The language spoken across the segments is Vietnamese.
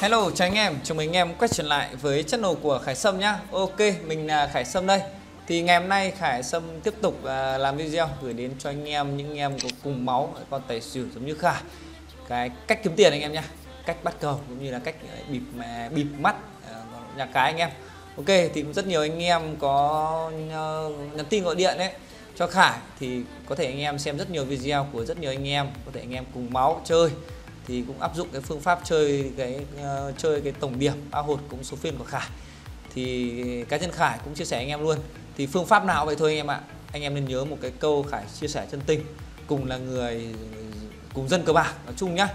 Hello chào anh em, chào mừng anh em quay trở lại với channel của Khải Sâm nhá. Ok, mình là Khải Sâm đây. Thì ngày hôm nay Khải Sâm tiếp tục à, làm video gửi đến cho anh em những anh em có cùng máu con tài xỉu giống như Khải. Cái cách kiếm tiền anh em nhá. Cách bắt cầu cũng như là cách à, bịp mà bịp mắt à, nhà cái anh em. Ok, thì cũng rất nhiều anh em có ờ, nhắn tin gọi điện đấy cho Khải. Thì có thể anh em xem rất nhiều video của rất nhiều anh em có thể anh em cùng máu chơi thì cũng áp dụng cái phương pháp chơi cái uh, chơi cái tổng điểm bao hột cũng số phiên của Khải. Thì cá nhân Khải cũng chia sẻ anh em luôn. Thì phương pháp nào vậy thôi anh em ạ? Anh em nên nhớ một cái câu Khải chia sẻ chân tình cùng là người cùng dân cờ bạc nói chung nhá.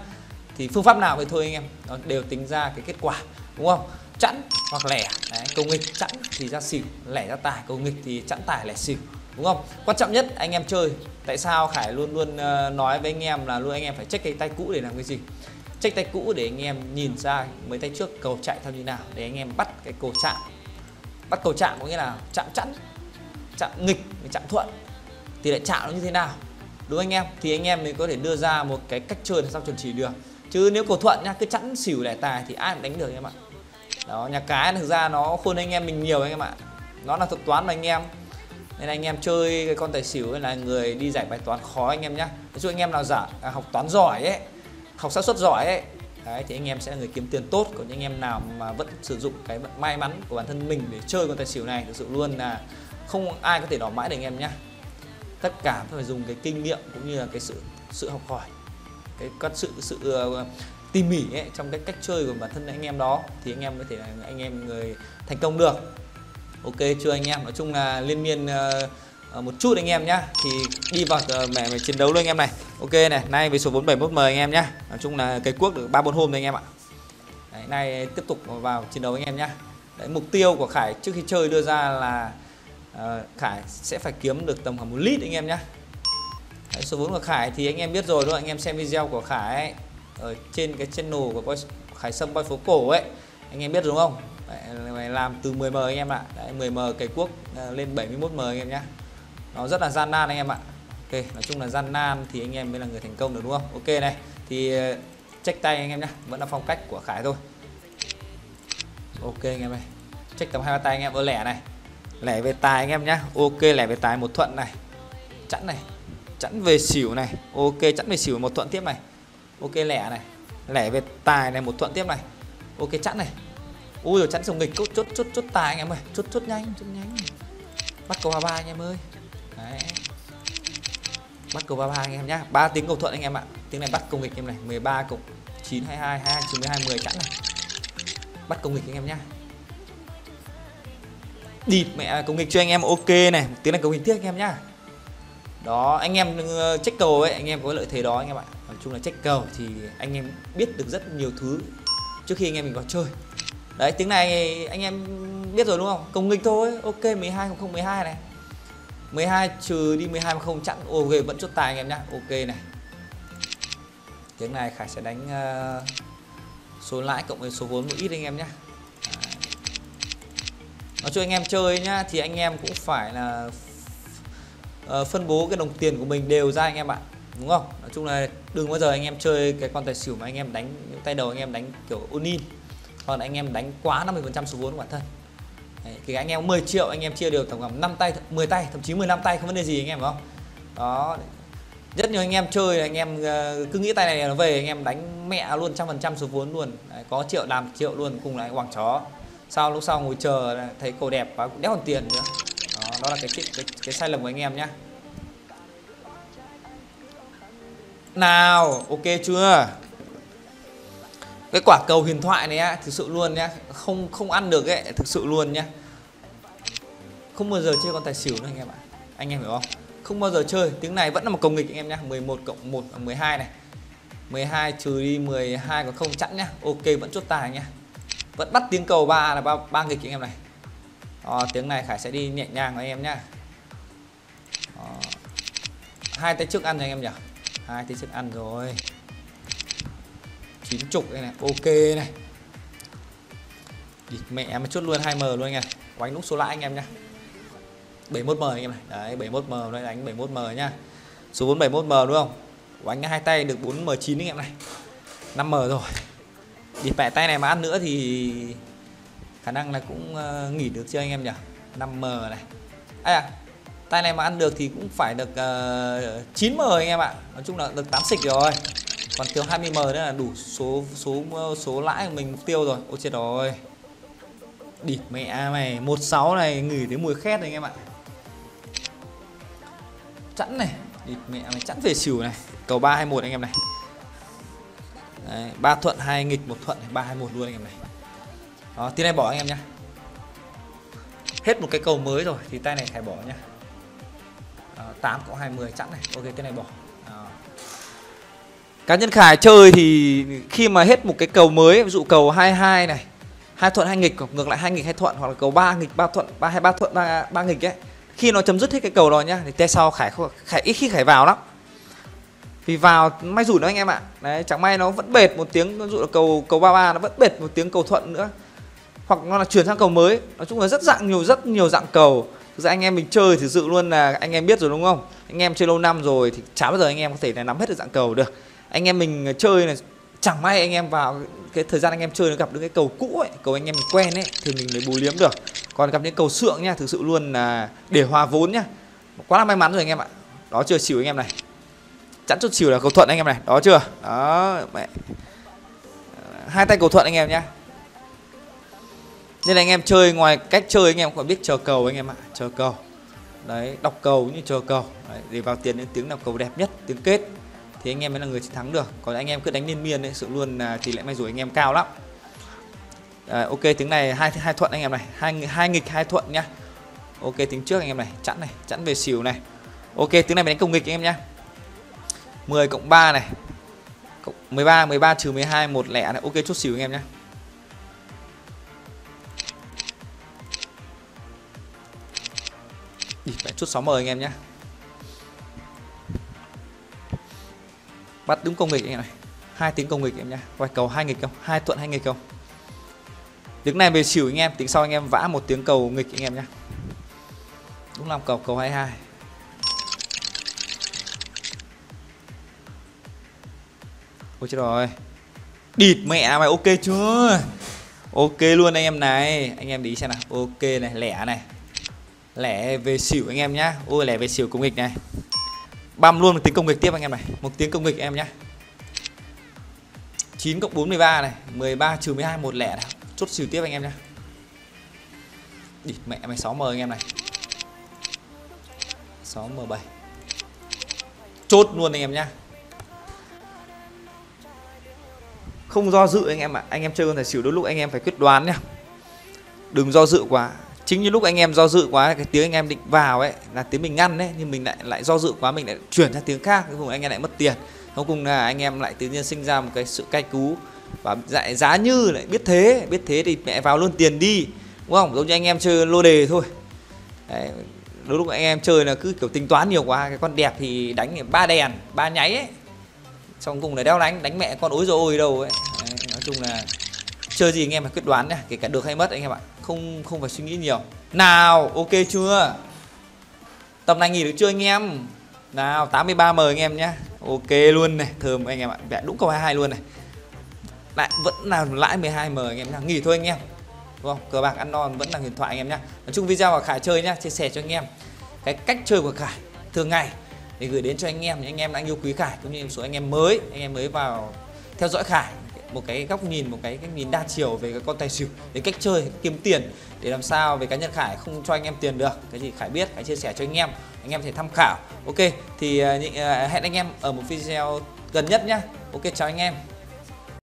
Thì phương pháp nào vậy thôi anh em? Nó đều tính ra cái kết quả đúng không? Chẵn hoặc lẻ Đấy, cầu nghịch chẵn thì ra xỉu lẻ ra tài cầu nghịch thì chẵn tài lẻ xỉu đúng không? Quan trọng nhất anh em chơi. Tại sao khải luôn luôn ờ, nói với anh em là luôn anh em phải check cái tay cũ để làm cái gì? Check tay cũ để anh em nhìn ra mấy tay trước cầu chạy theo như nào, để anh em bắt cái cầu chạm. Bắt cầu chạm có nghĩa là chạm chẵn, chạm nghịch, chạm thuận. Thì lại chạm nó như thế nào? Đúng anh em? Thì anh em mới có thể đưa ra một cái cách chơi làm sao chuẩn chỉ được. Chứ nếu cầu thuận nhá, cứ chẵn xỉu lẻ tài thì ai cũng đánh được anh em ạ? Đó, nhà cái thực ra nó khôn anh em mình nhiều anh em ạ. Nó là thuật toán mà anh em nên anh em chơi cái con tài xỉu hay là người đi giải bài toán khó anh em nhé. ví dụ anh em nào giả à, học toán giỏi ấy học xác suất giỏi ấy Đấy, thì anh em sẽ là người kiếm tiền tốt. Còn những anh em nào mà vẫn sử dụng cái vận may mắn của bản thân mình để chơi con tài xỉu này thực sự luôn là không ai có thể đỏ mãi được anh em nhá. Tất cả phải dùng cái kinh nghiệm cũng như là cái sự sự học hỏi cái các sự sự uh, tỉ mỉ ấy, trong cái cách chơi của bản thân anh em đó thì anh em có thể là anh em người thành công được ok chưa anh em. Nói chung là liên miên uh, một chút anh em nhá. Thì đi vào uh, mẹ, mẹ chiến đấu luôn anh em này. Ok này nay với số 471 m anh em nhá. Nói chung là cái cuốc được ba bốn hôm rồi anh em ạ. Đấy, nay tiếp tục vào chiến đấu anh em nhá. Đấy, mục tiêu của Khải trước khi chơi đưa ra là uh, Khải sẽ phải kiếm được tầm khoảng một lít anh em nhá. Đấy, số vốn của Khải thì anh em biết rồi đúng không anh em xem video của Khải ấy, ở trên cái channel của Khải Sâm Boy phố cổ ấy. Anh em biết đúng không? Đấy, làm từ 10m anh em ạ. Đấy, 10m cày cuốc à, lên 71m anh em nhé nó rất là gian nan anh em ạ. Ok nói chung là gian nan thì anh em mới là người thành công được đúng không? Ok này thì à, check tay anh em nhé, vẫn là phong cách của Khải thôi. Ok anh em ơi. Check tầm hai ba tay anh em. Ở lẻ này. Lẻ về tài anh em nhá. Ok lẻ về tài một thuận này. Chẵn này. Chẵn về xỉu này. Ok chẵn về xỉu một thuận tiếp này. Ok lẻ này. Lẻ về tài này một thuận tiếp này. Ok chẵn này ui rồi chắn sồng nghịch chốt chốt chốt chốt tài anh em ơi chốt chốt nhanh chốt nhanh bắt cầu ba ba anh em ơi đấy bắt cầu ba ba anh em nhá ba tiếng cầu thuận anh em ạ tiếng này bắt cầu nghịch em này 13 cộng 9 22 22 trừ 12 10 chẵn này bắt cầu nghịch anh em nhá địt mẹ cầu nghịch cho anh em ok này tiếng này cầu nghịch tiếp anh em nhá đó anh em check cầu ấy anh em có lợi thế đó anh em ạ nói chung là check cầu thì anh em biết được rất nhiều thứ trước khi anh em mình vào chơi đấy tiếng này anh em biết rồi đúng không? Công nghịch thôi ok 12 không 12 này. 12 trừ đi 12 mà không chặn. Ok vẫn chốt tài anh em nhá. Ok này. Tiếng này Khải sẽ đánh uh, số lãi cộng với số vốn một ít anh em nhá. Nói cho anh em chơi nhá thì anh em cũng phải là uh, phân bố cái đồng tiền của mình đều ra anh em ạ. Đúng không? Nói chung là đừng bao giờ anh em chơi cái con tài xỉu mà anh em đánh những tay đầu anh em đánh kiểu unin còn anh em đánh quá 50% số vốn của bản thân. Đấy, thì anh em 10 triệu anh em chia đều tổng cộng 5 tay 10 tay thậm chí 15 tay không vấn đề gì anh em không? Đó. Rất nhiều anh em chơi anh em ờ, cứ nghĩ tay này nó về anh em đánh mẹ luôn trăm phần trăm số vốn luôn. Đấy, có triệu làm triệu luôn cùng lại quảng chó. Sau lúc sau ngồi chờ thấy cầu đẹp và cũng đéo còn tiền nữa. Đó, đó là cái, cái cái cái sai lầm của anh em nhá. Nào ok chưa? Cái quả cầu huyền thoại này á thực sự luôn nhá không không ăn được ấy thực sự luôn nhá. Không bao giờ chơi con tài xỉu nữa anh em ạ. Anh em hiểu không? Không bao giờ chơi. Tiếng này vẫn là một cầu nghịch anh em nhá. 11 cộng 1 là 12 này. 12 trừ đi 12 còn không chẵn nhá. Ok vẫn chốt tài nhá. Vẫn bắt tiếng cầu ba là ba, ba nghịch anh em này. Đó, tiếng này khải sẽ đi nhẹ nhàng với anh em nhá. Đó. hai tay trước ăn cho anh em nhỉ? Hai tay trước ăn rồi chín chục đây này ok này. Địt mẹ mà chốt luôn 2m luôn anh em. Quánh nút số lãi anh em nhá. 71m anh em này. Đấy 71m đây đánh 71m nhá. Số 4 71m đúng không? Quánh hai tay được 4m9 anh em này. 5m rồi. Địt mẹ tay này mà ăn nữa thì khả năng là cũng uh, nghỉ được chưa anh em nhỉ? 5M này. À, à tay này mà ăn được thì cũng phải được ờ, uh, 9M anh em ạ. Nói chung là được 8 xịch rồi còn thiếu 20M nữa là đủ số số ờ, số lãi của mình mục tiêu rồi. Ôi chết rồi. Địt mẹ mày 16 này ngửi thấy mùi khét này anh em ạ. Chẵn này. Địt mẹ mày chẵn về xỉu này. Cầu 321 anh em này. Đấy, 3 thuận hai nghịch một thuận 321 luôn anh em này. Đó tiếng này bỏ anh em nhá. Hết một cái cầu mới rồi thì tay này phải bỏ nhá. Ờ, à, 8 cộng 20 chẵn này. Ok cái này bỏ cá nhân khải chơi thì khi mà hết một cái cầu mới, ví dụ cầu 22 này, hai thuận, hai nghịch ngược lại hai nghịch, hai thuận, hoặc là cầu ba nghịch, ba thuận, ba hai ba thuận, ba ba nghịch ấy, khi nó chấm dứt hết cái cầu đó nhá, thì tay sau khải khải ít khi khải vào lắm. Vì vào may rủi nó anh em ạ. Đấy, chẳng may nó vẫn bệt một tiếng, ví dụ là cầu cầu ba ba nó vẫn bệt một tiếng cầu thuận nữa. Hoặc nó là chuyển sang cầu mới, nói chung là rất dạng nhiều, rất nhiều dạng cầu. Thực ra anh em mình chơi thì dự luôn là anh em biết rồi đúng không? Anh em chơi lâu năm rồi thì chả bao giờ anh em có thể là nắm hết được dạng cầu được anh em mình chơi này chẳng may anh em vào cái thời gian anh em chơi nó gặp được cái cầu cũ ấy cầu anh em mình quen ấy thì mình mới bù liếm được còn gặp những cầu sượng nha thực sự luôn là để hòa vốn nhá quá là may mắn rồi anh em ạ đó chưa xỉu anh em này chẵn chút xỉu là cầu thuận anh em này đó chưa đó mẹ hai tay cầu thuận anh em nhá nên là anh em chơi ngoài cách chơi anh em còn biết chờ cầu anh em ạ chờ cầu đấy đọc cầu như chờ cầu đấy, để vào tiền những tiếng nào cầu đẹp nhất tiếng kết thì anh em mới là người chiến thắng được. Còn anh em cứ đánh liên miên đấy sự luôn là tỷ lệ may rủi anh em cao lắm. À, ok tiếng này hai hai thuận anh em này. Hai hai nghịch hai thuận nhá. Ok tiếng trước anh em này chẵn này chẵn về xỉu này. Ok tiếng này mình đánh công nghịch anh em nhá. 10 cộng 3 này. Cộng 13 13 trừ 12 một lẻ này. Ok chút xỉu anh em nhé chút 6 m anh em nhé bắt đúng công nghịch anh em này hai tiếng công nghịch em nhá. Quay cầu hai nghịch không? Hai thuận hai nghịch không? Tiếng này về xỉu anh em, tiếng sau anh em vã một tiếng cầu nghịch anh em nhá. Đúng làm cầu cầu 22 Ôi chết rồi. Địt mẹ mày, ok chưa? Ok luôn anh em này. Anh em đi xem nào. Ok này, lẻ này. Lẻ về xỉu anh em nhá. Ôi, lẻ về xỉu công nghịch này. Băm luôn một tiếng công nghịch tiếp anh em này. Một tiếng công nghịch em nhé 9 cộng 4 13 này 13 trừ 12 một lẻ này. Chốt trừ tiếp anh em nhé Địt mẹ mày 6M anh em này. 6M7 Chốt luôn anh em nhá. Không do dự anh em ạ. À. anh em chơi con tài xỉu đôi lúc anh em phải quyết đoán nhá. Đừng do dự quá chính như lúc anh em do dự quá cái tiếng anh em định vào ấy là tiếng mình ngăn đấy nhưng mình lại lại do dự quá mình lại chuyển sang tiếng khác cuối cùng anh em lại mất tiền. Cuối cùng là anh em lại tự nhiên sinh ra một cái sự cay cú. Và dạy giá như lại biết thế biết thế thì mẹ vào luôn tiền đi đúng không? Giống như anh em chơi lô đề thôi. Đấy, đôi lúc anh em chơi là cứ kiểu tính toán nhiều quá cái con đẹp thì đánh ba đèn ba nháy ấy. Xong cùng là đeo đánh đánh mẹ con ối rồi ôi đâu ấy. Đấy, nói chung là chơi gì anh em phải quyết đoán nhá kể cả được hay mất anh em ạ không không phải suy nghĩ nhiều. Nào, ok chưa? Tầm này nghỉ được chưa anh em? Nào 83 m anh em nhé. Ok luôn này, thơm anh em ạ. Vẽ đúng câu 22 luôn này. Lại, vẫn là lãi 12 m anh em nhá. Nghỉ thôi anh em. Đúng không? Cờ bạc ăn non vẫn là huyền thoại anh em nhé nói chung video của khải chơi nhá, chia sẻ cho anh em. Cái cách chơi của khải thường ngày, để gửi đến cho anh em những anh em đã yêu quý Khải, cũng như số anh em mới. Anh em mới vào theo dõi Khải một cái góc nhìn một cái cái nhìn đa chiều về cái con tài xỉu đến cách chơi kiếm tiền để làm sao về cá nhân Khải không cho anh em tiền được. Cái gì Khải biết Khải chia sẻ cho anh em anh em thể tham khảo. Ok thì uh, hẹn anh em ở một video gần nhất nhá. Ok chào anh em.